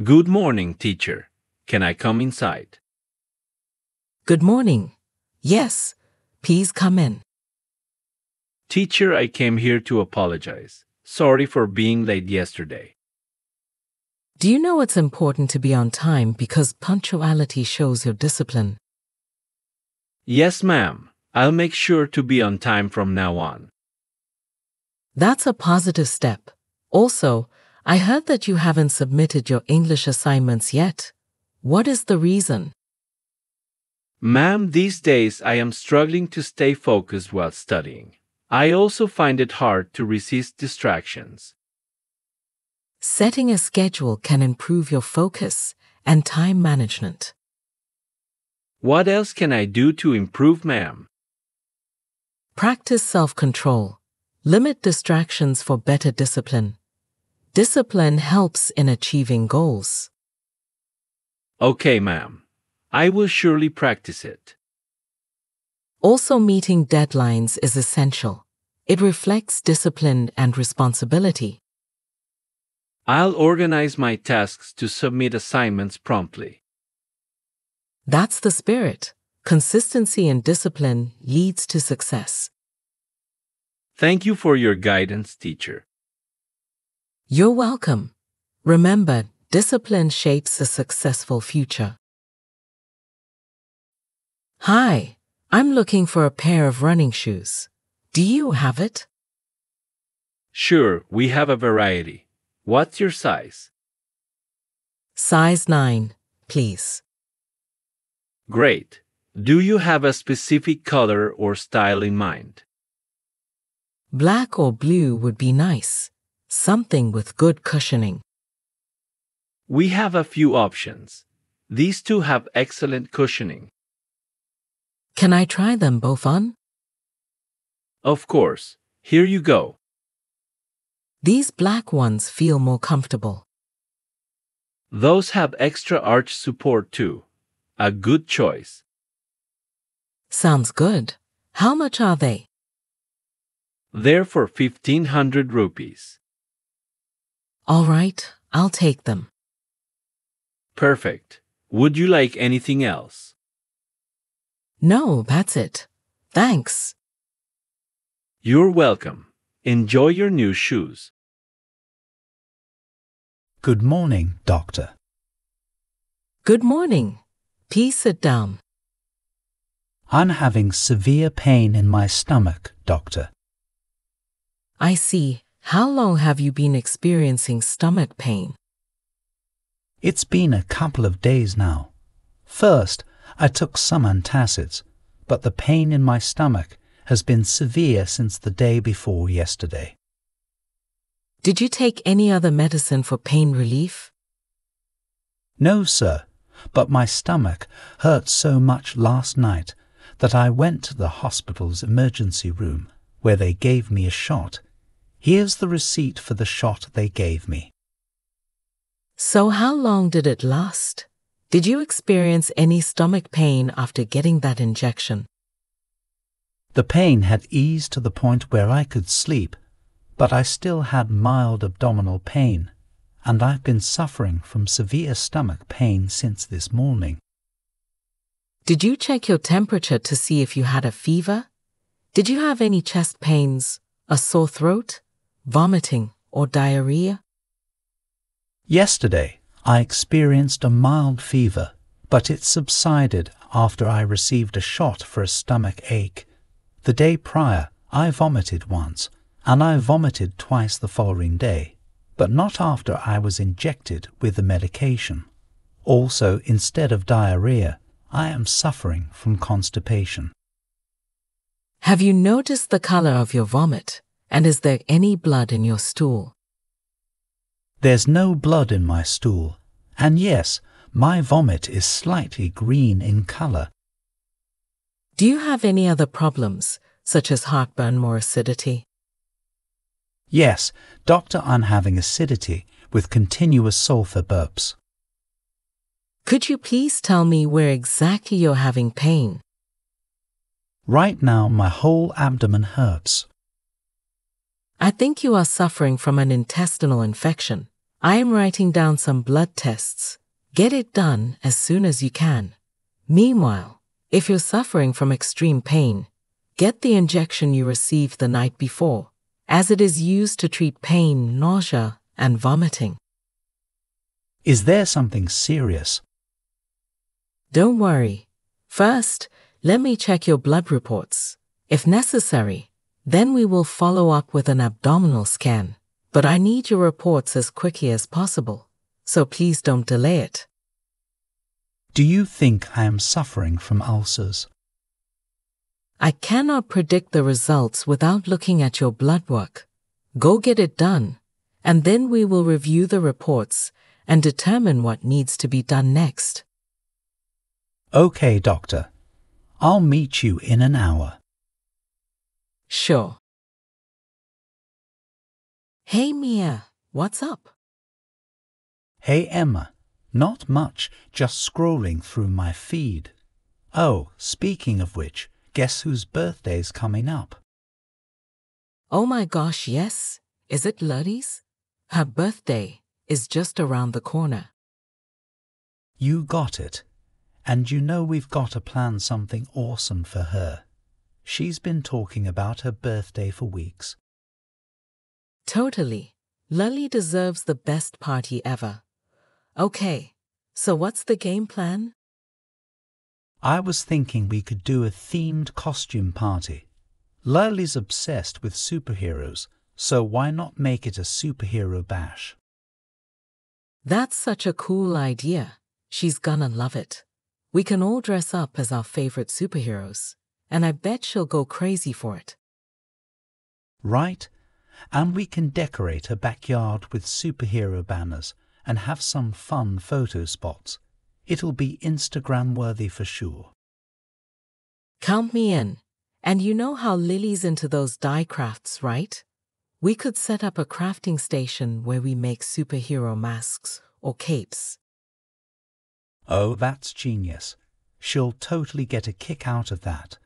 Good morning, teacher. Can I come inside? Good morning. Yes, please come in. Teacher, I came here to apologize. Sorry for being late yesterday. Do you know it's important to be on time because punctuality shows your discipline? Yes, ma'am. I'll make sure to be on time from now on. That's a positive step. Also, I heard that you haven't submitted your English assignments yet. What is the reason? Ma'am, these days I am struggling to stay focused while studying. I also find it hard to resist distractions. Setting a schedule can improve your focus and time management. What else can I do to improve, ma'am? Practice self control. Limit distractions for better discipline. Discipline helps in achieving goals. Okay, ma'am. I will surely practice it. Also, meeting deadlines is essential. It reflects discipline and responsibility. I'll organize my tasks to submit assignments promptly. That's the spirit. Consistency and discipline leads to success. Thank you for your guidance, teacher. You're welcome. Remember, discipline shapes a successful future. Hi, I'm looking for a pair of running shoes. Do you have it? Sure, we have a variety. What's your size? Size 9, please. Great. Do you have a specific color or style in mind? Black or blue would be nice. Something with good cushioning. We have a few options. These two have excellent cushioning. Can I try them both on? Of course. Here you go. These black ones feel more comfortable. Those have extra arch support too. A good choice. Sounds good. How much are they? They're for 1500 rupees. All right, I'll take them. Perfect. Would you like anything else? No, that's it. Thanks. You're welcome. Enjoy your new shoes. Good morning, Doctor. Good morning. Please sit down. I'm having severe pain in my stomach, Doctor. I see. How long have you been experiencing stomach pain? It's been a couple of days now. First, I took some antacids, but the pain in my stomach has been severe since the day before yesterday. Did you take any other medicine for pain relief? No, sir, but my stomach hurt so much last night that I went to the hospital's emergency room where they gave me a shot. Here's the receipt for the shot they gave me. So, how long did it last? Did you experience any stomach pain after getting that injection? The pain had eased to the point where I could sleep, but I still had mild abdominal pain, and I've been suffering from severe stomach pain since this morning. Did you check your temperature to see if you had a fever? Did you have any chest pains, a sore throat, vomiting, or diarrhea? Yesterday, I experienced a mild fever, but it subsided after I received a shot for a stomach ache. The day prior, I vomited once, and I vomited twice the following day, but not after I was injected with the medication. Also, instead of diarrhea, I am suffering from constipation. Have you noticed the color of your vomit? And is there any blood in your stool? There's no blood in my stool, and yes, my vomit is slightly green in color. Do you have any other problems, such as heartburn or acidity? Yes, doctor, I'm having acidity with continuous sulfur burps. Could you please tell me where exactly you're having pain? Right now, my whole abdomen hurts. I think you are suffering from an intestinal infection. I am writing down some blood tests. Get it done as soon as you can. Meanwhile, if you're suffering from extreme pain, get the injection you received the night before, as it is used to treat pain, nausea, and vomiting. Is there something serious? Don't worry. First, let me check your blood reports. If necessary, then we will follow up with an abdominal scan. But I need your reports as quickly as possible, so please don't delay it. Do you think I am suffering from ulcers? I cannot predict the results without looking at your blood work. Go get it done, and then we will review the reports and determine what needs to be done next. Okay, doctor. I'll meet you in an hour. Sure. Hey Mia, what's up? Hey, Emma. Not much, just scrolling through my feed. Oh, speaking of which, guess whose birthday's coming up? Oh my gosh, yes. Is it Lily's? Her birthday is just around the corner. You got it. And you know we've got to plan something awesome for her. She's been talking about her birthday for weeks. Totally. Lily deserves the best party ever. Okay, so what's the game plan? I was thinking we could do a themed costume party. Lily's obsessed with superheroes, so why not make it a superhero bash? That's such a cool idea. She's gonna love it. We can all dress up as our favorite superheroes, and I bet she'll go crazy for it. Right? And we can decorate her backyard with superhero banners and have some fun photo spots. It'll be Instagram worthy for sure. Count me in. And you know how Lily's into those die crafts, right? We could set up a crafting station where we make superhero masks or capes. Oh, that's genius. She'll totally get a kick out of that.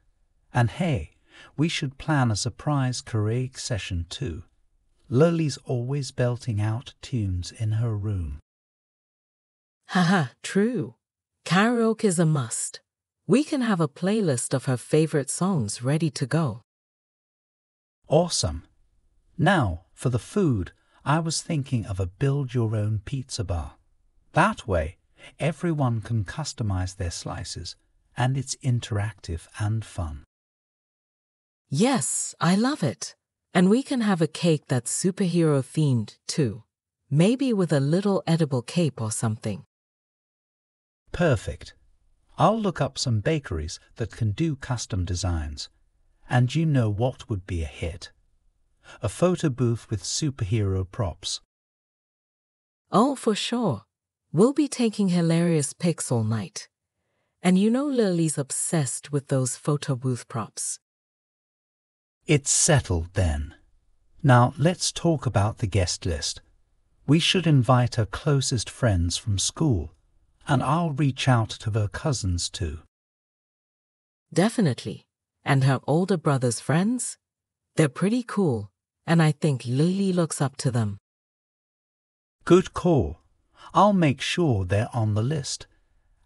And hey, we should plan a surprise karaoke session too. Lily's always belting out tunes in her room. Haha, true. Karaoke is a must. We can have a playlist of her favorite songs ready to go. Awesome. Now, for the food, I was thinking of a build your own pizza bar. That way, everyone can customize their slices, and it's interactive and fun. Yes, I love it. And we can have a cake that's superhero themed too. Maybe with a little edible cape or something. Perfect. I'll look up some bakeries that can do custom designs. And you know what would be a hit? A photo booth with superhero props. Oh, for sure. We'll be taking hilarious pics all night. And you know Lily's obsessed with those photo booth props. It's settled then. Now let's talk about the guest list. We should invite her closest friends from school, and I'll reach out to her cousins too. Definitely. And her older brother's friends? They're pretty cool, and I think Lily looks up to them. Good call. I'll make sure they're on the list.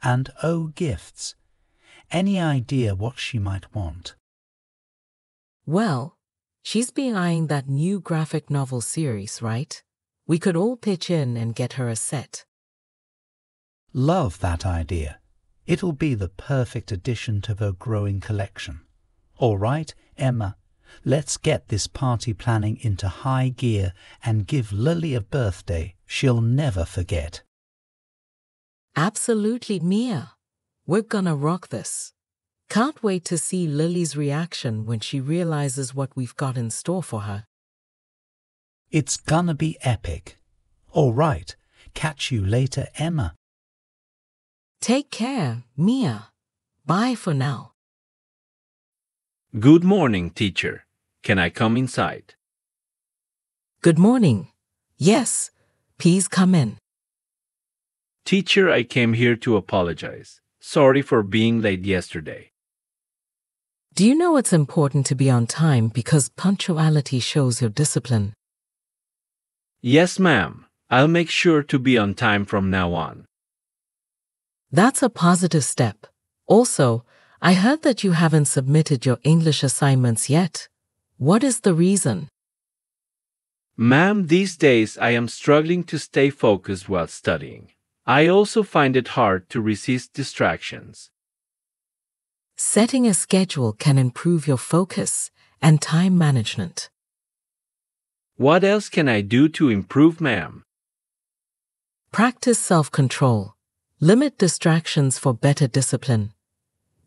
And oh, gifts. Any idea what she might want? Well, she's been eyeing that new graphic novel series, right? We could all pitch in and get her a set. Love that idea. It'll be the perfect addition to her growing collection. All right, Emma, let's get this party planning into high gear and give Lily a birthday she'll never forget. Absolutely, Mia. We're gonna rock this. Can't wait to see Lily's reaction when she realizes what we've got in store for her. It's gonna be epic. All right, catch you later, Emma. Take care, Mia. Bye for now. Good morning, teacher. Can I come inside? Good morning. Yes, please come in. Teacher, I came here to apologize. Sorry for being late yesterday. Do you know it's important to be on time because punctuality shows your discipline? Yes, ma'am. I'll make sure to be on time from now on. That's a positive step. Also, I heard that you haven't submitted your English assignments yet. What is the reason? Ma'am, these days I am struggling to stay focused while studying. I also find it hard to resist distractions. Setting a schedule can improve your focus and time management. What else can I do to improve, ma'am? Practice self control. Limit distractions for better discipline.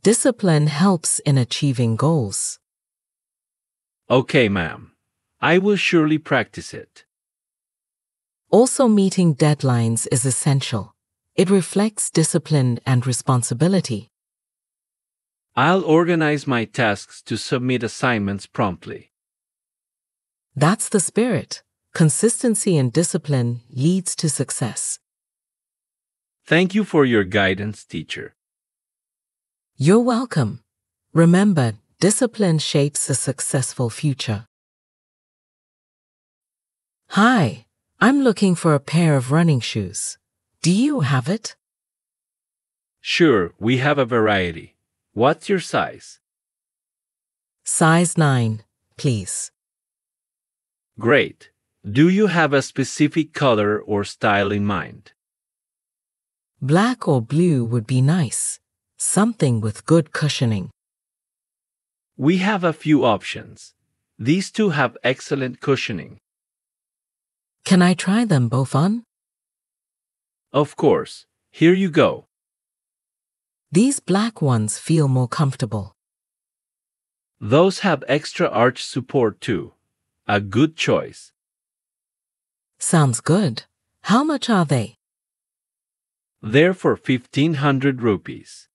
Discipline helps in achieving goals. Okay, ma'am. I will surely practice it. Also, meeting deadlines is essential. It reflects discipline and responsibility. I'll organize my tasks to submit assignments promptly. That's the spirit. Consistency and discipline leads to success. Thank you for your guidance, teacher. You're welcome. Remember, discipline shapes a successful future. Hi, I'm looking for a pair of running shoes. Do you have it? Sure, we have a variety. What's your size? Size 9, please. Great. Do you have a specific color or style in mind? Black or blue would be nice. Something with good cushioning. We have a few options. These two have excellent cushioning. Can I try them both on? Of course. Here you go. These black ones feel more comfortable. Those have extra arch support too. A good choice. Sounds good. How much are they? They're for 1500 rupees.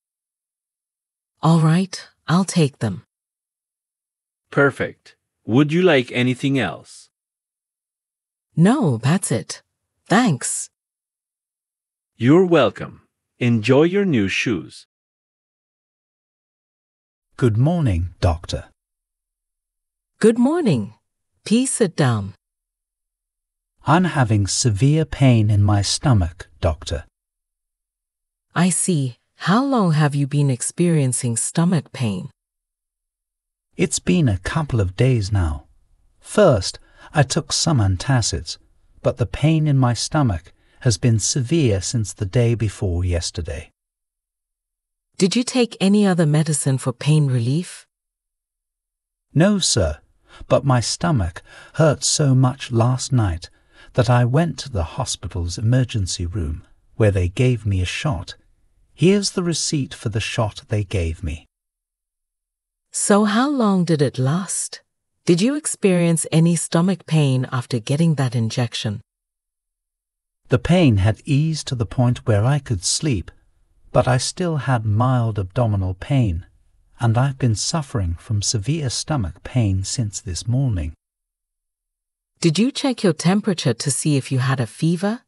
All right, I'll take them. Perfect. Would you like anything else? No, that's it. Thanks. You're welcome. Enjoy your new shoes. Good morning, Doctor. Good morning. Please sit down. I'm having severe pain in my stomach, Doctor. I see. How long have you been experiencing stomach pain? It's been a couple of days now. First, I took some antacids, but the pain in my stomach has been severe since the day before yesterday. Did you take any other medicine for pain relief? No, sir, but my stomach hurt so much last night that I went to the hospital's emergency room where they gave me a shot. Here's the receipt for the shot they gave me. So, how long did it last? Did you experience any stomach pain after getting that injection? The pain had eased to the point where I could sleep, but I still had mild abdominal pain, and I've been suffering from severe stomach pain since this morning. Did you check your temperature to see if you had a fever?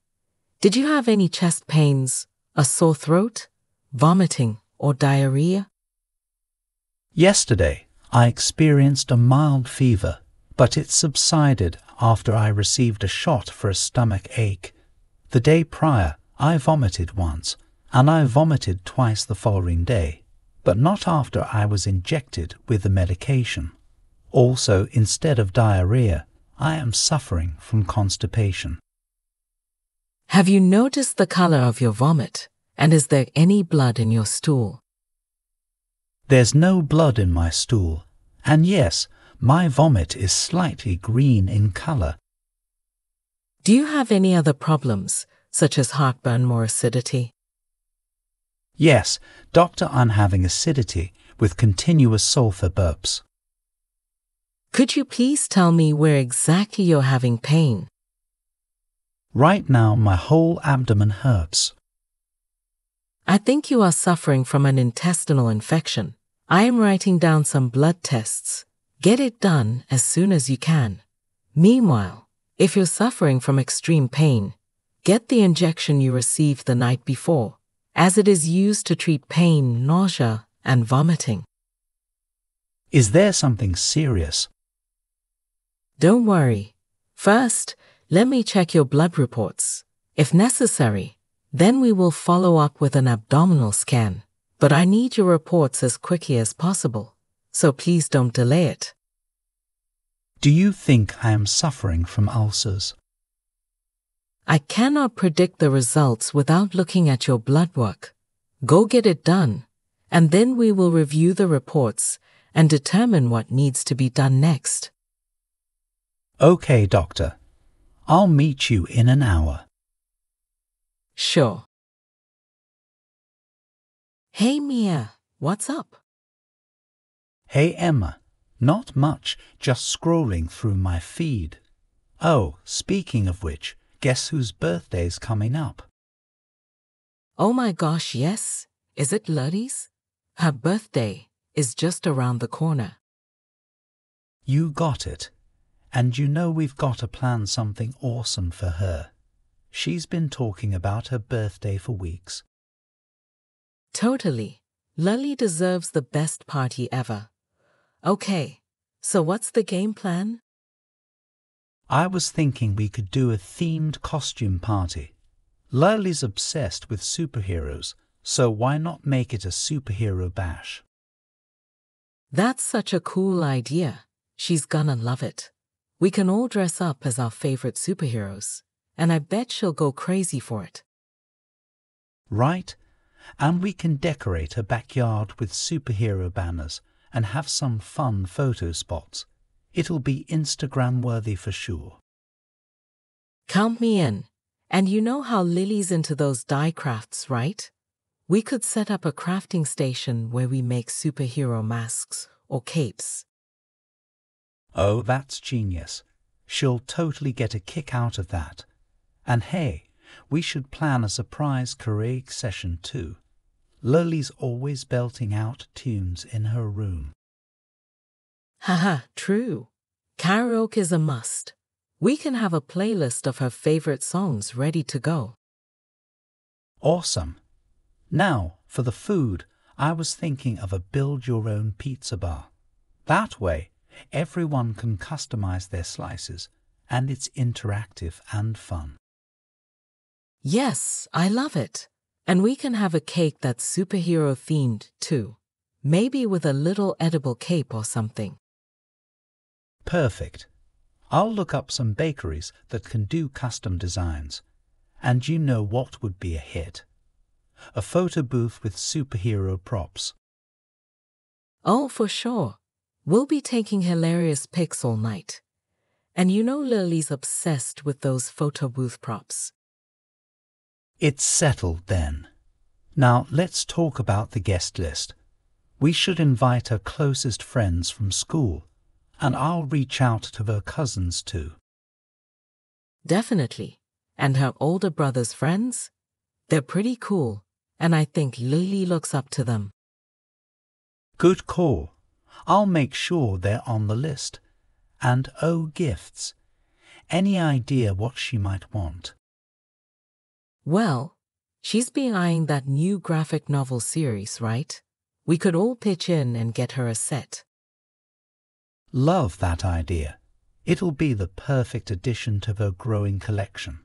Did you have any chest pains, a sore throat, vomiting, or diarrhea? Yesterday, I experienced a mild fever, but it subsided after I received a shot for a stomach ache. The day prior, I vomited once, and I vomited twice the following day, but not after I was injected with the medication. Also, instead of diarrhea, I am suffering from constipation. Have you noticed the color of your vomit? And is there any blood in your stool? There's no blood in my stool, and yes, my vomit is slightly green in color. Do you have any other problems, such as heartburn or acidity? Yes, doctor, I'm having acidity with continuous sulfur burps. Could you please tell me where exactly you're having pain? Right now, my whole abdomen hurts. I think you are suffering from an intestinal infection. I am writing down some blood tests. Get it done as soon as you can. Meanwhile, if you're suffering from extreme pain, get the injection you received the night before, as it is used to treat pain, nausea, and vomiting. Is there something serious? Don't worry. First, Let me check your blood reports. If necessary, then we will follow up with an abdominal scan. But I need your reports as quickly as possible, so please don't delay it. Do you think I am suffering from ulcers? I cannot predict the results without looking at your blood work. Go get it done, and then we will review the reports and determine what needs to be done next. Okay, doctor. I'll meet you in an hour. Sure. Hey Mia, what's up? Hey, Emma. Not much, just scrolling through my feed. Oh, speaking of which, guess whose birthday's coming up? Oh my gosh, yes. Is it Lily's? Her birthday is just around the corner. You got it. And you know we've got to plan something awesome for her. She's been talking about her birthday for weeks. Totally. Lily deserves the best party ever. Okay, so what's the game plan? I was thinking we could do a themed costume party. Lily's obsessed with superheroes, so why not make it a superhero bash? That's such a cool idea. She's gonna love it. We can all dress up as our favorite superheroes, and I bet she'll go crazy for it. Right? And we can decorate her backyard with superhero banners and have some fun photo spots. It'll be Instagram worthy for sure. Count me in. And you know how Lily's into those die crafts, right? We could set up a crafting station where we make superhero masks or capes. Oh, that's genius. She'll totally get a kick out of that. And hey, we should plan a surprise karaoke session too. Lily's always belting out tunes in her room. Haha, true. Karaoke is a must. We can have a playlist of her favorite songs ready to go. Awesome. Now, for the food, I was thinking of a build your own pizza bar. That way, everyone can customize their slices, and it's interactive and fun. Yes, I love it. And we can have a cake that's superhero themed too. Maybe with a little edible cape or something. Perfect. I'll look up some bakeries that can do custom designs. And you know what would be a hit? A photo booth with superhero props. Oh, for sure. We'll be taking hilarious pics all night. And you know Lily's obsessed with those photo booth props. It's settled then. Now let's talk about the guest list. We should invite her closest friends from school, and I'll reach out to her cousins too. Definitely. And her older brother's friends? They're pretty cool, and I think Lily looks up to them. Good call. I'll make sure they're on the list. And oh, gifts. Any idea what she might want? Well, she's been eyeing that new graphic novel series, right? We could all pitch in and get her a set. Love that idea. It'll be the perfect addition to her growing collection.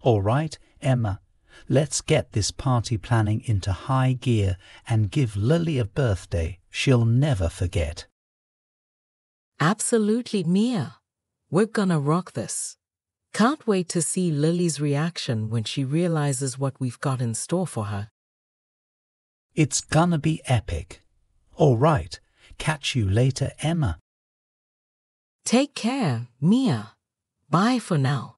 All right, Emma, let's get this party planning into high gear and give Lily a birthday she'll never forget. Absolutely, Mia. We're gonna rock this. Can't wait to see Lily's reaction when she realizes what we've got in store for her. It's gonna be epic. All right, catch you later, Emma. Take care, Mia. Bye for now.